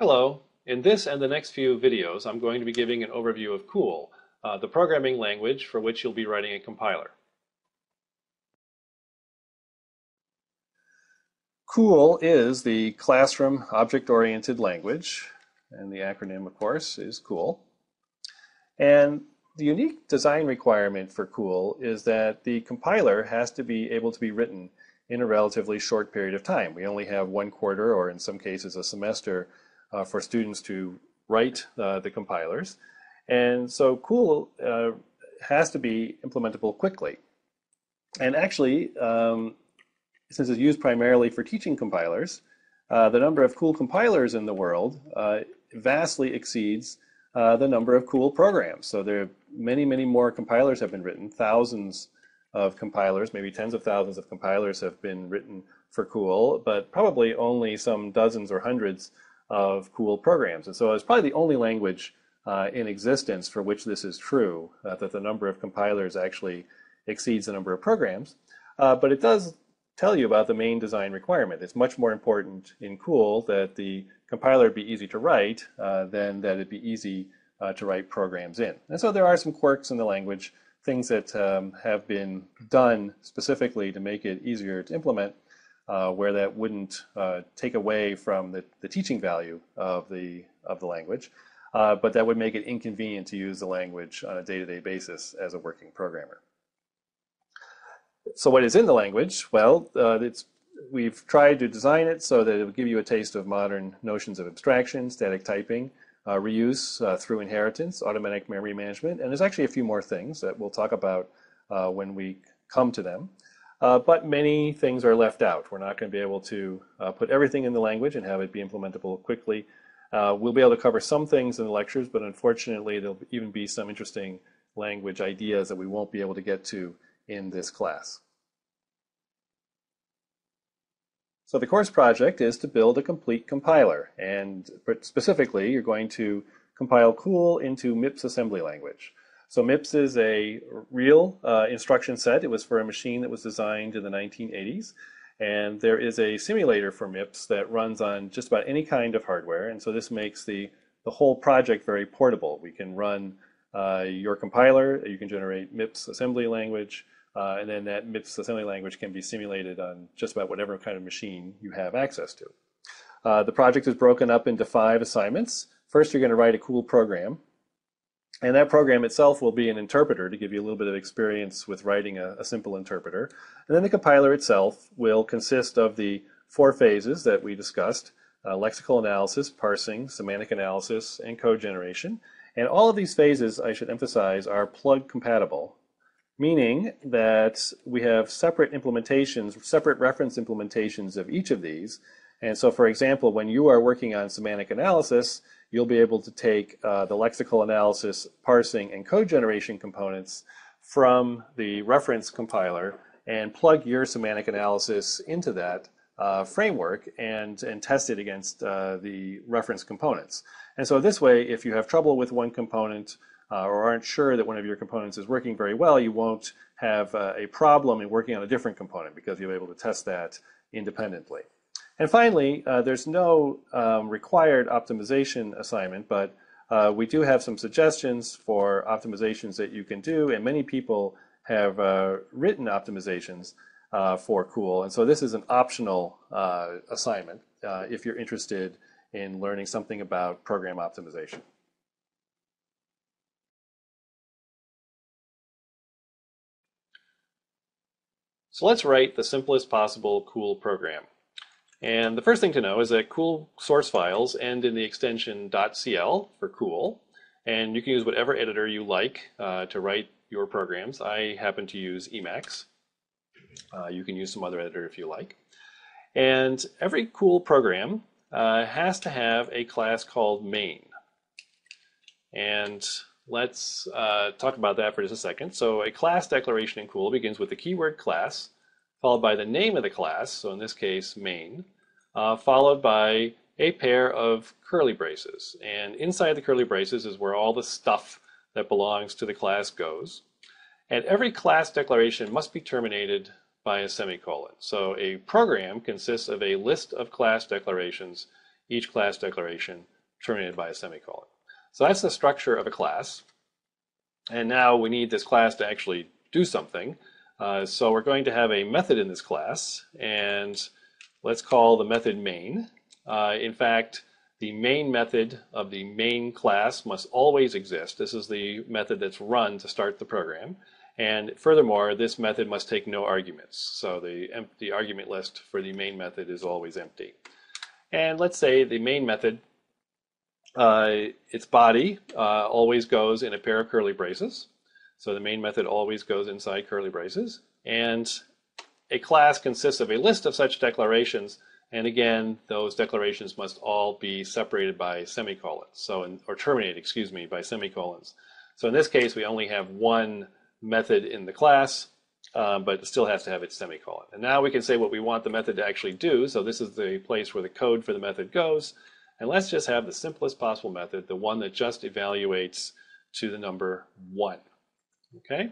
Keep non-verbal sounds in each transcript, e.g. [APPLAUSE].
Hello. In this and the next few videos, I'm going to be giving an overview of COOL, uh, the programming language for which you'll be writing a compiler. COOL is the classroom object-oriented language, and the acronym, of course, is COOL. And the unique design requirement for COOL is that the compiler has to be able to be written in a relatively short period of time. We only have one quarter, or in some cases a semester, uh, for students to write uh, the compilers. And so COOL uh, has to be implementable quickly. And actually, um, since it's used primarily for teaching compilers, uh, the number of COOL compilers in the world uh, vastly exceeds uh, the number of COOL programs. So there are many, many more compilers have been written, thousands of compilers, maybe tens of thousands of compilers have been written for COOL, but probably only some dozens or hundreds of COOL programs. And so it's probably the only language uh, in existence for which this is true, uh, that the number of compilers actually exceeds the number of programs. Uh, but it does tell you about the main design requirement. It's much more important in COOL that the compiler be easy to write uh, than that it be easy uh, to write programs in. And so there are some quirks in the language, things that um, have been done specifically to make it easier to implement, uh, where that wouldn't uh, take away from the, the teaching value of the, of the language, uh, but that would make it inconvenient to use the language on a day-to-day -day basis as a working programmer. So what is in the language? Well, uh, it's, we've tried to design it so that it will give you a taste of modern notions of abstraction, static typing, uh, reuse uh, through inheritance, automatic memory management, and there's actually a few more things that we'll talk about when we come to them. Uh, but many things are left out. We're not going to be able to uh, put everything in the language and have it be implementable quickly. Uh, we'll be able to cover some things in the lectures, but unfortunately there'll even be some interesting language ideas that we won't be able to get to in this class. So the course project is to build a complete compiler, and specifically you're going to compile COOL into MIPS assembly language. So MIPS is a real uh, instruction set. It was for a machine that was designed in the 1980s. And there is a simulator for MIPS that runs on just about any kind of hardware. And so this makes the, the whole project very portable. We can run uh, your compiler, you can generate MIPS assembly language, uh, and then that MIPS assembly language can be simulated on just about whatever kind of machine you have access to. Uh, the project is broken up into five assignments. First, you're going to write a COOL program. And that program itself will be an interpreter to give you a little bit of experience with writing a, a, simple interpreter. And then the compiler itself will consist of the four phases that we discussed, uh, lexical analysis, parsing, semantic analysis, and code generation. And all of these phases, I should emphasize, are plug compatible, meaning that we have separate implementations, separate reference implementations of each of these. And so, for example, when you are working on semantic analysis, you'll be able to take uh, the lexical analysis, parsing, and code generation components from the reference compiler and plug your semantic analysis into that uh, framework and, and test it against uh, the reference components. And so this way, if you have trouble with one component uh, or aren't sure that one of your components is working very well, you won't have uh, a problem in working on a different component because you'll be able to test that independently. And finally, uh, there's no um, required optimization assignment, but uh, we do have some suggestions for optimizations that you can do, and many people have uh, written optimizations uh, for COOL. And so this is an optional uh, assignment uh, if you're interested in learning something about program optimization. So let's write the simplest possible COOL program. And the first thing to know is that COOL source files end in the extension .cl for COOL, and you can use whatever editor you like uh, to write your programs. I happen to use Emacs. Uh, you can use some other editor if you like. And every COOL program uh, has to have a class called main. And let's uh, talk about that for just a second. So a class declaration in COOL begins with the keyword class, followed by the name of the class, so in this case main, uh, followed by a pair of curly braces. And inside the curly braces is where all the stuff that belongs to the class goes. And every class declaration must be terminated by a semicolon. So a program consists of a list of class declarations each class declaration terminated by a semicolon. So that's the structure of a class. And now we need this class to actually do something. Uh, so we're going to have a method in this class, and let's call the method main. Uh, in fact, the main method of the main class must always exist. This is the method that's run to start the program. And furthermore, this method must take no arguments. So the, the argument list for the main method is always empty. And let's say the main method, uh, its body uh, always goes in a pair of curly braces. So the main method always goes inside curly braces. And a class consists of a list of such declarations. And again, those declarations must all be separated by semicolons. So, in, or terminated, excuse me, by semicolons. So in this case, we only have one method in the class, um, but it still has to have its semicolon. And now we can say what we want the method to actually do. So this is the place where the code for the method goes. And let's just have the simplest possible method, the one that just evaluates to the number one. Okay,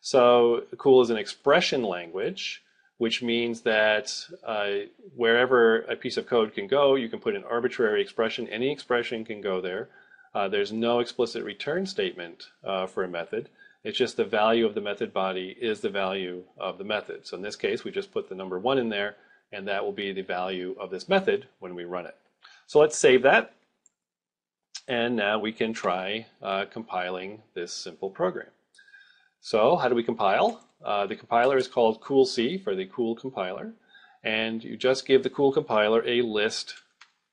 so cool is an expression language, which means that uh, wherever a piece of code can go, you can put an arbitrary expression. Any expression can go there. Uh, there's no explicit return statement uh, for a method. It's just the value of the method body is the value of the method. So in this case, we just put the number one in there, and that will be the value of this method when we run it. So let's save that. And now we can try uh, compiling this simple program. So how do we compile? Uh, the compiler is called Cool C for the cool compiler. And you just give the cool compiler a list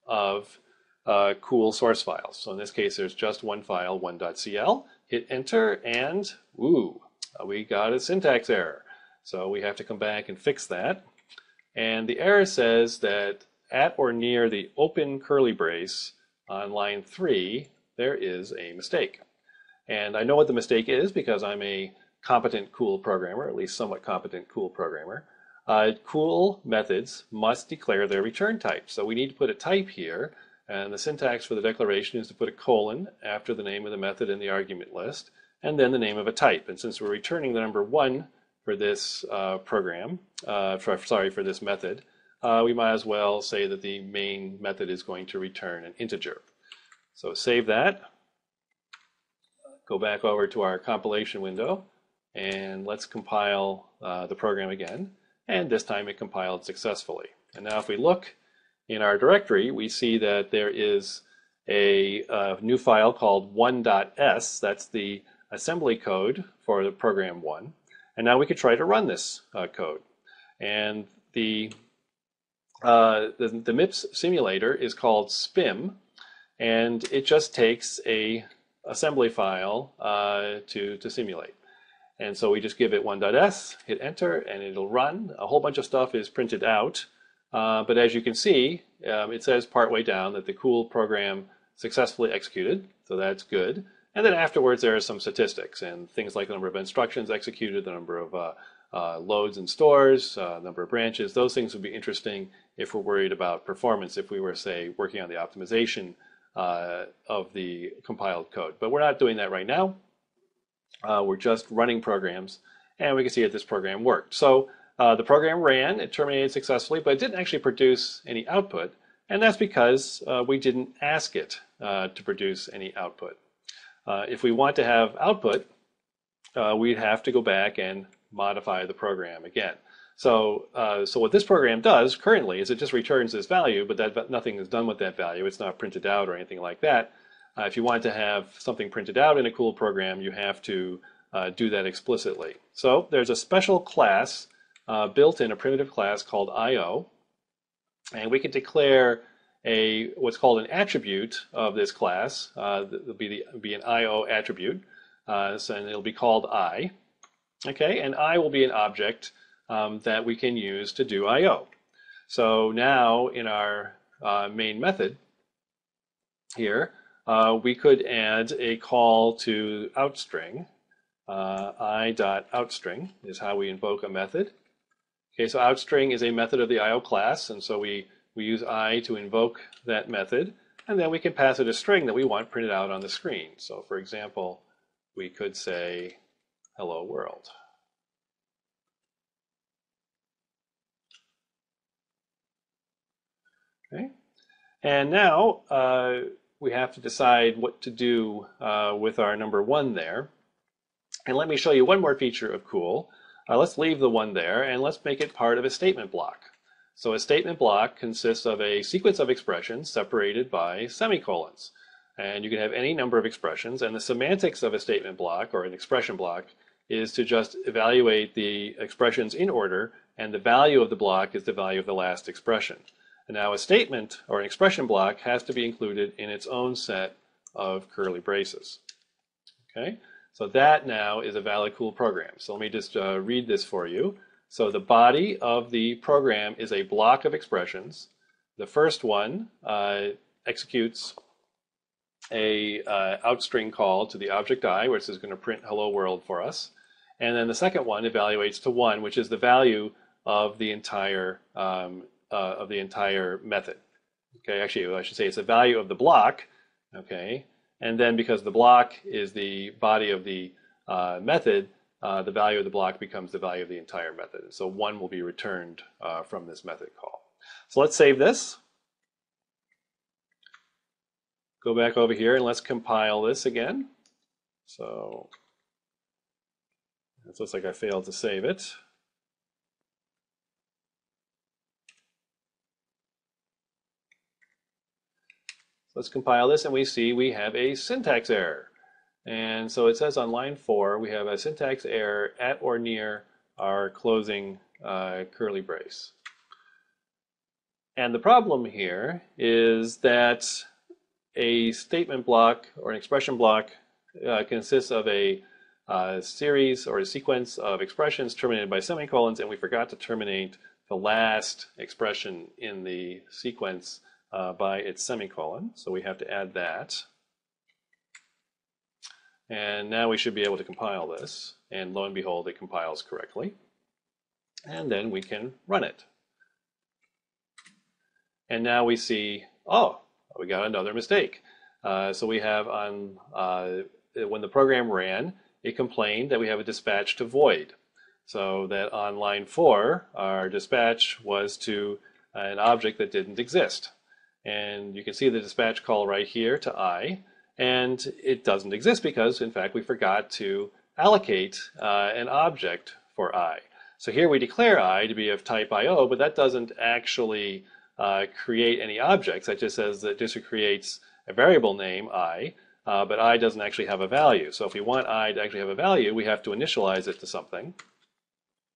of uh, cool source files. So in this case, there's just one file, 1.cl. Hit enter and, ooh, we got a syntax error. So we have to come back and fix that. And the error says that at or near the open curly brace on line 3, there is a mistake. And I know what the mistake is because I'm a competent cool programmer, at least somewhat competent cool programmer. Uh, cool methods must declare their return type. So we need to put a type here and the syntax for the declaration is to put a colon after the name of the method in the argument list, and then the name of a type. And since we're returning the number one for this uh, program, uh, for, sorry, for this method, uh, we might as well say that the main method is going to return an integer. So save that, go back over to our compilation window, and let's compile uh, the program again. And this time it compiled successfully. And now if we look in our directory, we see that there is a, a new file called 1.s. That's the assembly code for the program 1. And now we could try to run this uh, code. And the, uh, the, the MIPS simulator is called SPIM, and it just takes a assembly file uh, to, to simulate. And so we just give it 1.s, hit enter, and it'll run. A whole bunch of stuff is printed out. Uh, but as you can see, um, it says partway down that the cool program successfully executed, so that's good. And then afterwards there are some statistics and things like the number of instructions executed, the number of uh, uh, loads and stores, uh, number of branches. Those things would be interesting if we're worried about performance, if we were, say, working on the optimization uh, of the compiled code. But we're not doing that right now. Uh, we're just running programs, and we can see that this program worked. So uh, the program ran, it terminated successfully, but it didn't actually produce any output. And that's because uh, we didn't ask it uh, to produce any output. Uh, if we want to have output, we'd have to go back and modify the program again. So, uh, so what this program does currently is it just returns this value, but that nothing is done with that value. It's not printed out or anything like that. if you want to have something printed out in a cool program, you have to do that explicitly. So there's a special class uh, built in a primitive class called IO. And we can declare a what's called an attribute of this class. Uh, it'll be, the, be an IO attribute. Uh, so, and it'll be called I. Okay, and I will be an object um, that we can use to do IO. So now in our uh, main method here, uh, we could add a call to outstring. Uh, i.outstring is how we invoke a method. Okay, so outstring is a method of the IO class, and so we, we use I to invoke that method, and then we can pass it a string that we want printed out on the screen. So for example, we could say, hello world. Okay, And now uh, we have to decide what to do uh, with our number one there. And let me show you one more feature of cool. Uh, let's leave the one there and let's make it part of a statement block. So a statement block consists of a sequence of expressions separated by semicolons. And you can have any number of expressions and the semantics of a statement block or an expression block is to just evaluate the expressions in order and the value of the block is the value of the last expression. And now a statement or an expression block has to be included in its own set of curly braces. Okay, so that now is a valid cool program. So let me just uh, read this for you. So the body of the program is a block of expressions. The first one uh, executes a uh, outstring call to the object i, which is going to print hello world for us. And then the second one evaluates to one, which is the value of the entire um, uh, of the entire method. Okay, actually, I should say it's the value of the block. Okay, and then because the block is the body of the uh, method, uh, the value of the block becomes the value of the entire method. So one will be returned uh, from this method call. So let's save this. Go back over here and let's compile this again. So it looks like I failed to save it. Let's compile this and we see we have a syntax error. And so it says on line four, we have a syntax error at or near our closing uh, curly brace. And the problem here is that a statement block or an expression block uh, consists of a uh, series or a sequence of expressions terminated by semicolons, and we forgot to terminate the last expression in the sequence uh, by its semicolon. So we have to add that. And now we should be able to compile this. And lo and behold, it compiles correctly. And then we can run it. And now we see, oh, we got another mistake. Uh, so we have on, uh, when the program ran, it complained that we have a dispatch to void. So that on line four, our dispatch was to an object that didn't exist. And you can see the dispatch call right here to I. And it doesn't exist because, in fact, we forgot to allocate uh, an object for I. So here we declare I to be of type IO, but that doesn't actually uh, create any objects. That just says that just creates a variable name I, uh, but I doesn't actually have a value. So if we want I to actually have a value, we have to initialize it to something.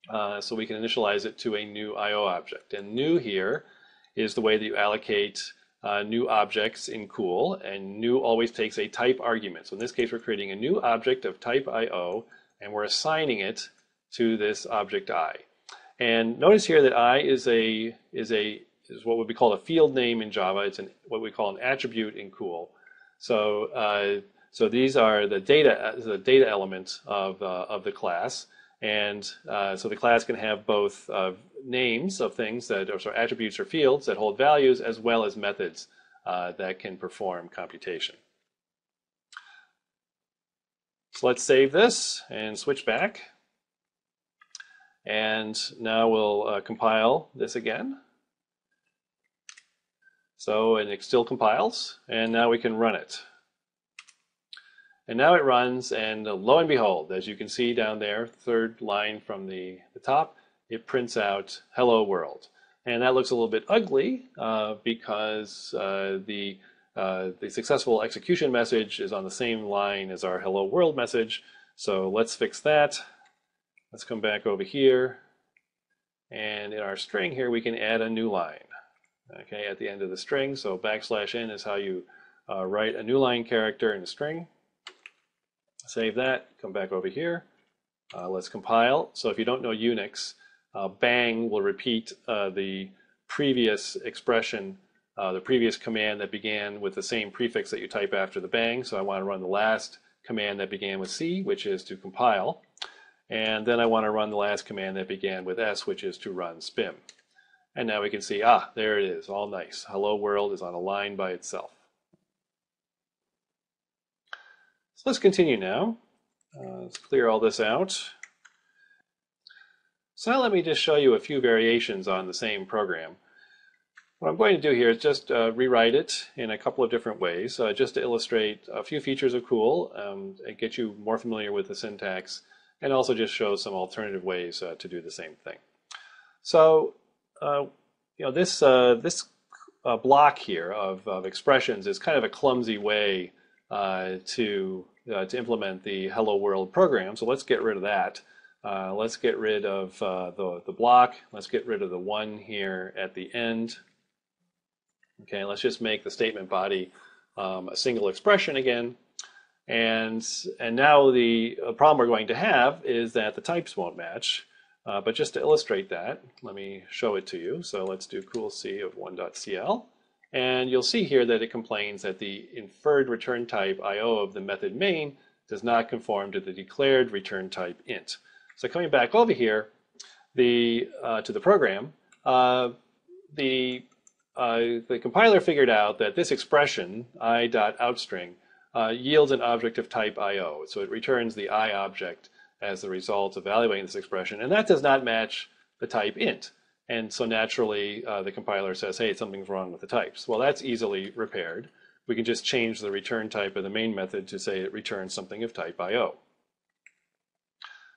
Uh, so we can initialize it to a new IO object. And new here is the way that you allocate uh, new objects in cool, and new always takes a type argument. So in this case, we're creating a new object of type IO, and we're assigning it to this object I. And notice here that I is a is a is what would be called a field name in Java. It's an what we call an attribute in cool. So uh, so these are the data the data elements of uh, of the class. And uh, so the class can have both uh, names of things that are sort of attributes or fields that hold values as well as methods uh, that can perform computation. So let's save this and switch back. And now we'll uh, compile this again. So, and it still compiles, and now we can run it. And now it runs, and lo and behold, as you can see down there, third line from the, the top, it prints out hello world. And that looks a little bit ugly uh, because uh, the, uh, the successful execution message is on the same line as our hello world message. So let's fix that. Let's come back over here. And in our string here, we can add a new line, okay, at the end of the string. So backslash n is how you uh, write a new line character in a string. Save that, come back over here. Uh, let's compile. So if you don't know Unix, uh, bang will repeat uh, the previous expression, uh, the previous command that began with the same prefix that you type after the bang. So I want to run the last command that began with C, which is to compile. And then I want to run the last command that began with S, which is to run spim. And now we can see, ah, there it is, all nice. Hello world is on a line by itself. So let's continue now. Uh, let's clear all this out. So now let me just show you a few variations on the same program. What I'm going to do here is just uh, rewrite it in a couple of different ways, uh, just to illustrate a few features of COOL um, and get you more familiar with the syntax, and also just show some alternative ways uh, to do the same thing. So, uh, you know, this uh, this uh, block here of, of expressions is kind of a clumsy way Uh, to uh, to implement the Hello World program. So let's get rid of that. Uh, let's get rid of the the block. Let's get rid of the one here at the end Okay, let's just make the statement body um, a single expression again. And, and now the problem we're going to have is that the types won't match. Uh, but just to illustrate that, let me show it to you. So let's do cool c of 1.cl. And you'll see here that it complains that the inferred return type IO of the method main does not conform to the declared return type int. So coming back over here the, uh, to the program, uh, the uh, the compiler figured out that this expression, i.outstring, uh, yields an object of type IO. So it returns the I object as the result of evaluating this expression. And that does not match the type int. And so naturally, uh, the compiler says, hey, something's wrong with the types. Well, that's easily repaired. We can just change the return type of the main method to say it returns something of type IO.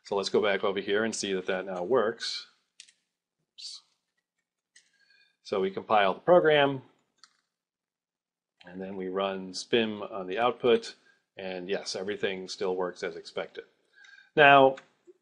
So let's go back over here and see that that now works. So we compile the program, and then we run spim on the output, and yes, everything still works as expected. Now,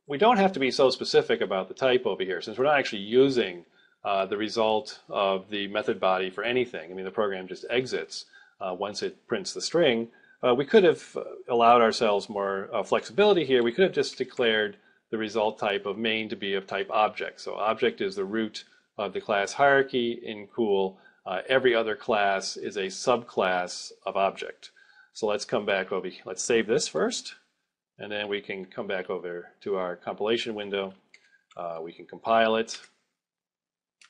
we don't have to be so specific about the type over here, since we're not actually using uh, the result of the method body for anything. I mean, the program just exits uh, once it prints the string. Uh, we could have allowed ourselves more uh, flexibility here. We could have just declared the result type of main to be of type object. So object is the root of the class hierarchy in COOL. Uh, every other class is a subclass of object. So let's come back over, here. let's save this first, and then we can come back over to our compilation window. Uh, we can compile it,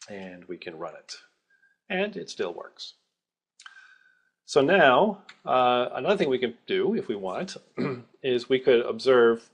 and we can run it. And it still works. So now, uh, another thing we can do if we want [CLEARS THROAT] is we could observe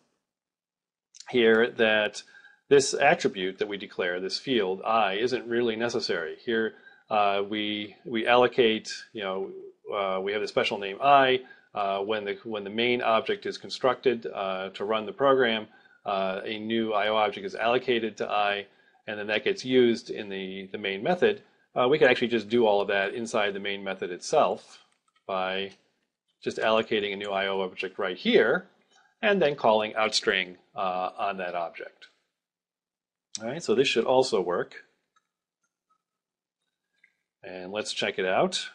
here that this attribute that we declare, this field i, isn't really necessary. Here uh, we we allocate, you know, uh, we have the special name i. Uh, when the when the main object is constructed uh, to run the program, uh, a new IO object is allocated to i, and then that gets used in the the main method. Uh, we can actually just do all of that inside the main method itself by just allocating a new IO object right here, and then calling outstring on that object. All right, so this should also work. And let's check it out.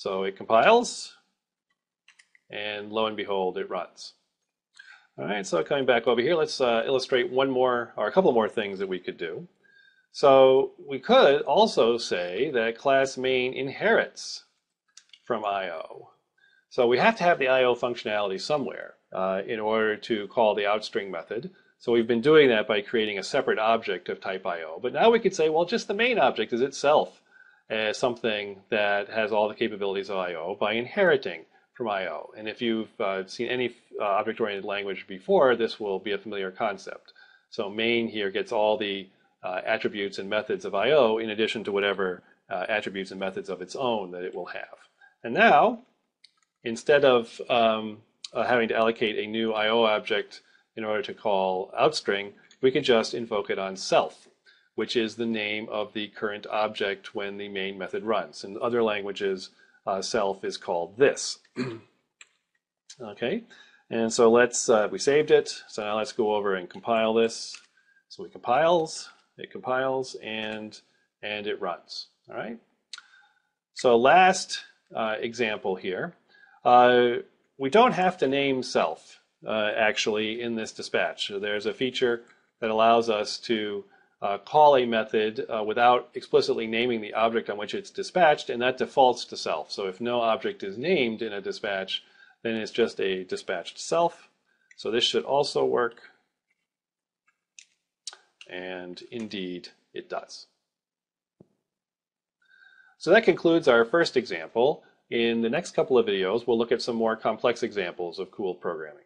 So it compiles, and lo and behold, it runs. All right, so coming back over here, let's uh, illustrate one more, or a couple more things that we could do. So we could also say that class main inherits from IO. So we have to have the IO functionality somewhere uh, in order to call the outstring method. So we've been doing that by creating a separate object of type IO. But now we could say, well, just the main object is itself as something that has all the capabilities of IO by inheriting from IO. And if you've uh, seen any uh, object-oriented language before, this will be a familiar concept. So main here gets all the uh, attributes and methods of IO in addition to whatever uh, attributes and methods of its own that it will have. And now instead of um, uh, having to allocate a new IO object in order to call outstring, we can just invoke it on self, which is the name of the current object when the main method runs. In other languages, uh, self is called this. [CLEARS THROAT] okay, and so let's, uh, we saved it, so now let's go over and compile this. So it compiles, it compiles, and, and it runs, all right? So last uh, example here. Uh, we don't have to name self uh, actually in this dispatch. So there's a feature that allows us to uh, call a method uh, without explicitly naming the object on which it's dispatched, and that defaults to self. So if no object is named in a dispatch, then it's just a dispatched self. So this should also work. And indeed, it does. So that concludes our first example. In the next couple of videos, we'll look at some more complex examples of COOL programming.